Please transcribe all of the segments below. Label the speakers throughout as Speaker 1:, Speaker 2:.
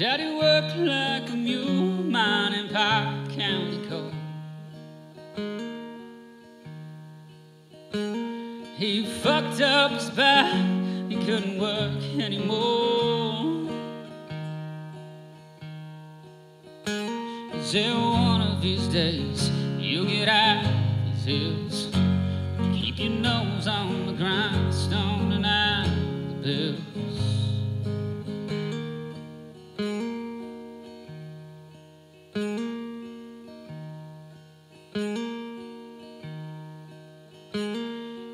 Speaker 1: Daddy worked like a mule mining Pike County coal. He fucked up his back, he couldn't work anymore. Said one of these days you'll get out of these hills. Keep your nose on the grindstone and out the bills.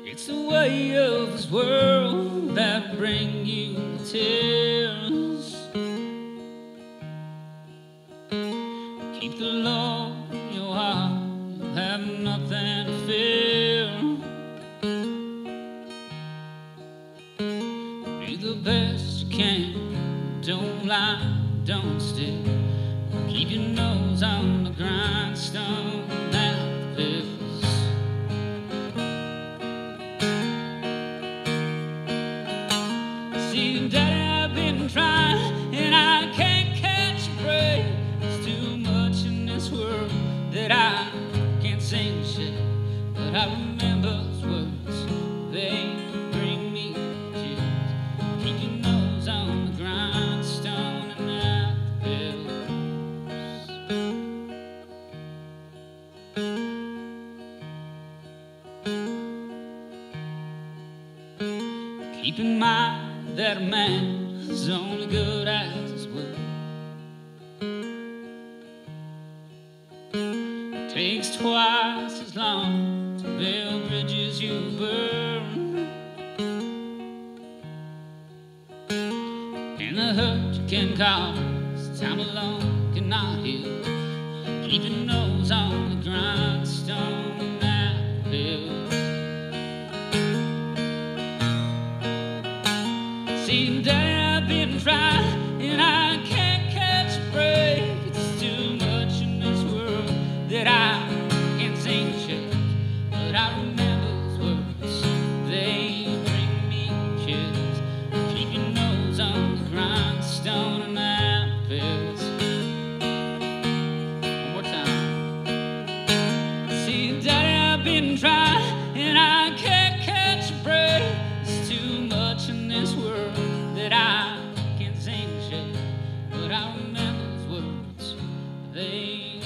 Speaker 1: It's the way of this world that bring you the Keep the Lord in your heart, you'll have nothing to fear. Do the best you can, don't lie, don't steal. I remember those words, they bring me. Keep your on the grindstone and the. Keep in mind that a man is only good as his word. It takes twice as long bridges you burn. And the hurt you can cause, time alone cannot heal. Keep your nose on the grindstone that hill. See, Daddy, I've been trying, and I this world that I can't sing shit. But I remember those words, they